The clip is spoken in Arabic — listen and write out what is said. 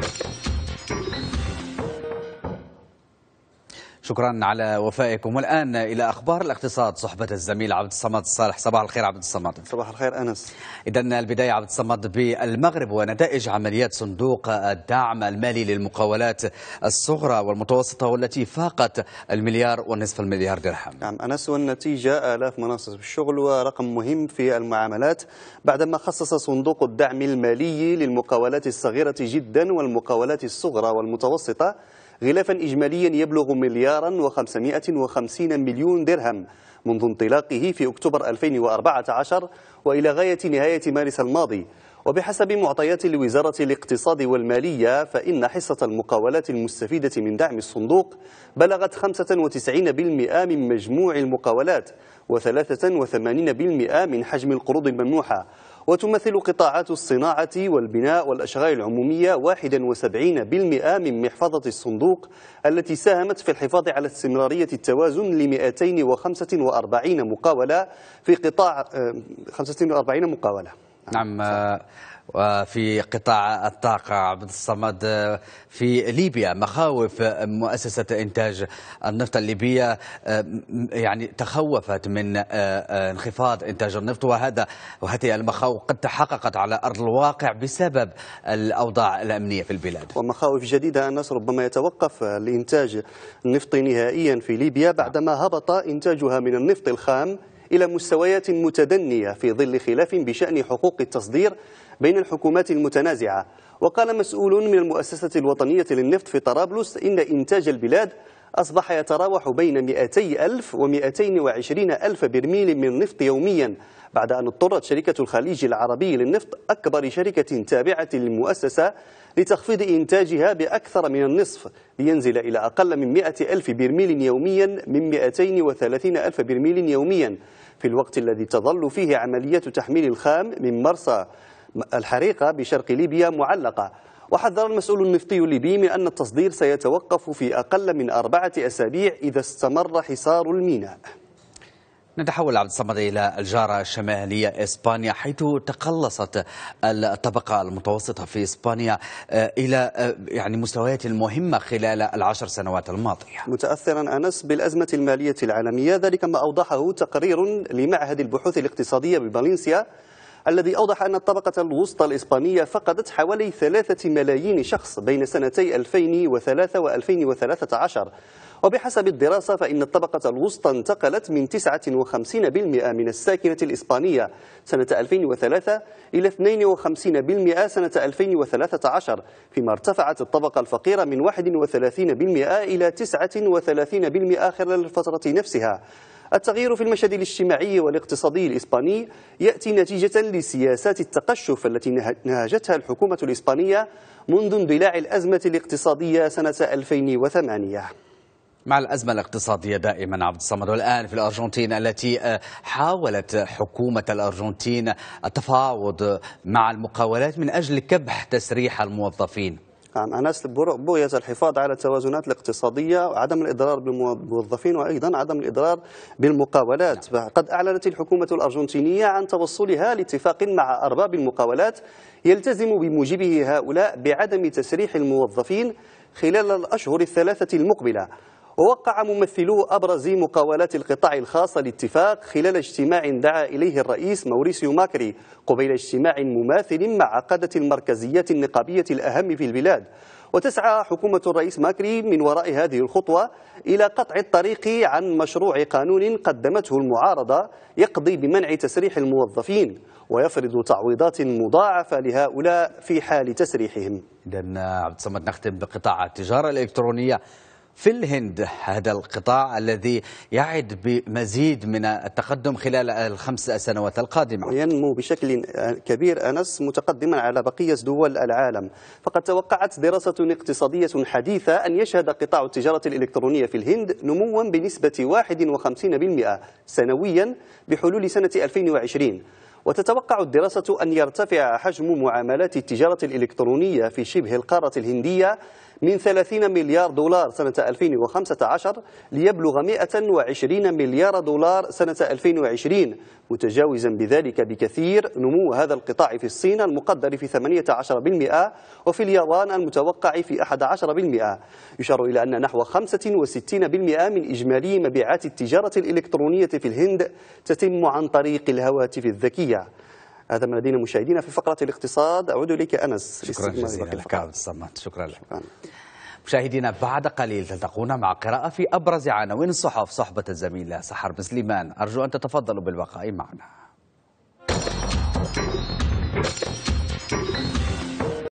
breath. شكرا على وفائكم. والآن إلى أخبار الاقتصاد. صحبة الزميل عبد الصمد الصالح صباح الخير عبد الصمد. صباح الخير أنس. إذا البداية عبد الصمد بالمغرب ونتائج عمليات صندوق الدعم المالي للمقاولات الصغرى والمتوسطة والتي فاقت المليار ونصف المليار درهم. نعم أنس. والنتيجة آلاف مناصب الشغل ورقم مهم في المعاملات. بعدما خصص صندوق الدعم المالي للمقاولات الصغيرة جدا والمقاولات الصغرى والمتوسطة غلافا إجماليا يبلغ مليارا و550 مليون درهم منذ انطلاقه في أكتوبر 2014 وإلى غاية نهاية مارس الماضي. وبحسب معطيات لوزارة الاقتصاد والمالية فإن حصة المقاولات المستفيدة من دعم الصندوق بلغت 95% من مجموع المقاولات و83% من حجم القروض الممنوحة. وتمثل قطاعات الصناعة والبناء والأشغال العمومية 71% من محفظة الصندوق التي ساهمت في الحفاظ على استمرارية التوازن ل 245 مقاولة في قطاع 45 آه، مقاولة. نعم وفي قطاع الطاقة عبد الصمد في ليبيا مخاوف مؤسسة إنتاج النفط الليبية يعني تخوفت من انخفاض إنتاج النفط وهذا وهذه المخاوف قد تحققت على أرض الواقع بسبب الأوضاع الأمنية في البلاد. ومخاوف جديدة الناس ربما يتوقف الإنتاج النفط نهائيا في ليبيا بعدما هبط إنتاجها من النفط الخام إلى مستويات متدنية في ظل خلاف بشأن حقوق التصدير بين الحكومات المتنازعة. وقال مسؤول من المؤسسة الوطنية للنفط في طرابلس إن إنتاج البلاد أصبح يتراوح بين 200 ألف و 220 ألف برميل من النفط يوميا بعد أن اضطرت شركة الخليج العربي للنفط أكبر شركة تابعة للمؤسسة لتخفيض إنتاجها بأكثر من النصف لينزل إلى أقل من 100 ألف برميل يوميا من 230 ألف برميل يوميا. في الوقت الذي تظل فيه عمليات تحميل الخام من مرسى الحريقة بشرق ليبيا معلقة. وحذر المسؤول النفطي الليبي من أن التصدير سيتوقف في أقل من أربعة أسابيع إذا استمر حصار الميناء. نتحول عبد الصمد إلى الجارة الشمالية إسبانيا حيث تقلصت الطبقة المتوسطة في إسبانيا آه، إلى آه، يعني مستويات مهمة خلال العشر سنوات الماضية. متأثرا أنس بالأزمة المالية العالمية ذلك ما أوضحه تقرير لمعهد البحوث الاقتصادية بفالنسيا الذي أوضح أن الطبقة الوسطى الإسبانية فقدت حوالي ثلاثة ملايين شخص بين سنتي 2003 و 2013 وبحسب الدراسة فإن الطبقة الوسطى انتقلت من 59% من الساكنة الإسبانية سنة 2003 إلى 52% سنة 2013 فيما ارتفعت الطبقة الفقيرة من 31% إلى 39% خلال الفترة نفسها. التغيير في المشهد الاجتماعي والاقتصادي الإسباني يأتي نتيجة لسياسات التقشف التي نهجتها الحكومة الإسبانية منذ اندلاع الأزمة الاقتصادية سنة 2008 مع الأزمة الاقتصادية دائما عبد الصمد. والآن في الأرجنتين التي آه، حاولت حكومة الأرجنتين التفاوض مع المقاولات من أجل كبح تسريح الموظفين. نعم أناس بغية الحفاظ على التوازنات الاقتصادية وعدم الإضرار بالموظفين وأيضا عدم الإضرار بالمقاولات. نعم. قد أعلنت الحكومة الأرجنتينية عن توصلها لاتفاق مع أرباب المقاولات يلتزم بموجبه هؤلاء بعدم تسريح الموظفين خلال الأشهر الثلاثة المقبلة. ووقع ممثلو أبرز مقاولات القطاع الخاص الاتفاق خلال اجتماع دعا إليه الرئيس موريسيو ماكري قبيل اجتماع مماثل مع عقدة المركزيات النقابية الأهم في البلاد. وتسعى حكومة الرئيس ماكري من وراء هذه الخطوة إلى قطع الطريق عن مشروع قانون قدمته المعارضة يقضي بمنع تسريح الموظفين ويفرض تعويضات مضاعفة لهؤلاء في حال تسريحهم. إذا عبد الصمد نختم بقطاع التجارة الإلكترونية. في الهند هذا القطاع الذي يعد بمزيد من التقدم خلال الخمس سنوات القادمة. ينمو بشكل كبير أنس متقدما على بقية دول العالم. فقد توقعت دراسة اقتصادية حديثة أن يشهد قطاع التجارة الإلكترونية في الهند نموا بنسبة 51% سنويا بحلول سنة 2020 وتتوقع الدراسة أن يرتفع حجم معاملات التجارة الإلكترونية في شبه القارة الهندية من 30 مليار دولار سنة 2015 ليبلغ 120 مليار دولار سنة 2020 متجاوزا بذلك بكثير نمو هذا القطاع في الصين المقدر في 18% وفي اليابان المتوقع في 11% يشار إلى أن نحو 65% من إجمالي مبيعات التجارة الإلكترونية في الهند تتم عن طريق الهواتف الذكية. هذا ما لدينا مشاهدينا في فقرة الاقتصاد. أعود إليك أنس شكرا جزيلا. لك عبد الصمد شكرا لك. مشاهدينا بعد قليل تلتقون مع قراءة في أبرز عناوين الصحف. صحبة الزميلة سحر بسليمان أرجو أن تتفضلوا بالبقاء معنا.